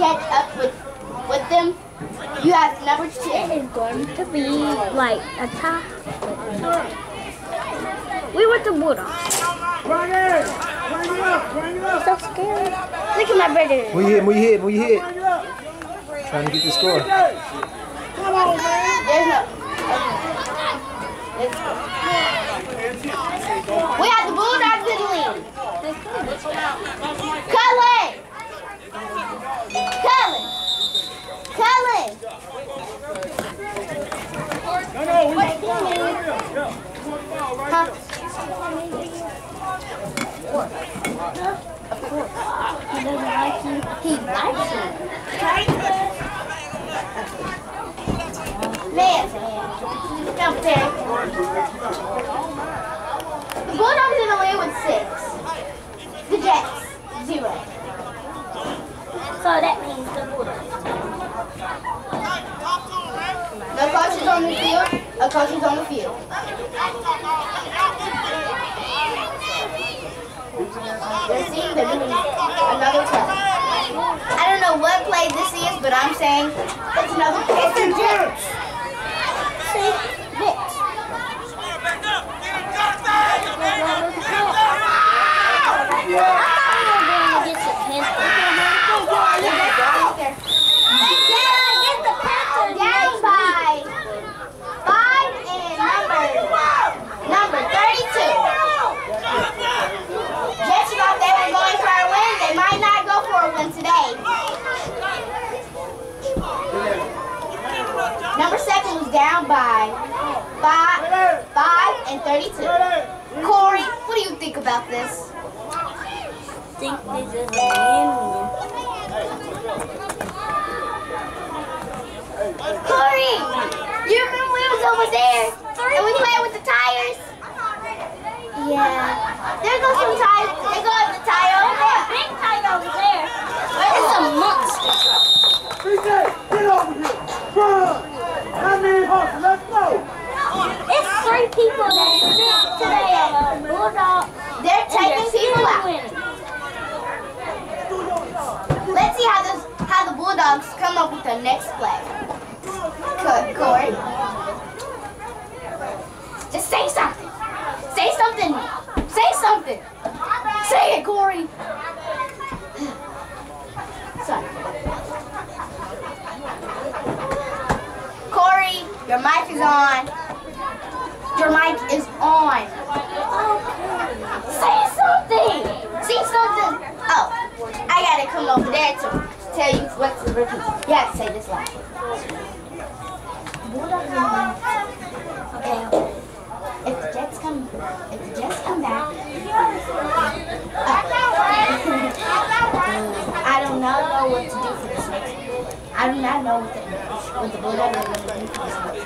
catch up with with them, you have number It two. is going to be like a top. We went to Bulldogs. Bring it! Bring it up! Bring it up! So scary. Look at my brother. Where you hit? Where you hit? Where you hit? Bring it up! Trying to get the score. Come on, man! There's no. Let's go. We have the Bulldogs in the lead. We there. He you. He likes you. The Bulldogs in the lead with six. The Jets, zero. So that means the Bulldogs. No coaches on the field. A coach on the field. They're seeing they're doing another play. I don't know what play this is, but I'm saying it's another. It's the Jets. See? Jets. I thought we were going against the Panthers. Down by five and number number 32. Jets thought they were going for a win. They might not go for a win today. Number seven was down by five, five and 32. Corey, what do you think about this? think this is a win-win. Corey, you remember we was over there and we played with the tires? Yeah. There goes some tires. There goes the tire over there. Big tight over there. It's a monster. BJ, get over here! Run! I need hustle. Let's go! It's three people that are sick today at a Bulldog. They're taking people out. winning. Let's see how this how the Bulldogs come with the next play. Good, Corey. Just say something. Say something. Say something. Say it, Corey. Sorry. Corey, your mic is on. Your mic is on. Say something. Say something. Oh, I gotta come over there to this loud. Bulldogs are Okay. If the Jets come, if the Jets come back, uh, I do not know what to do for this next. I do not know what the, what the Bulldogs are going to do for this next.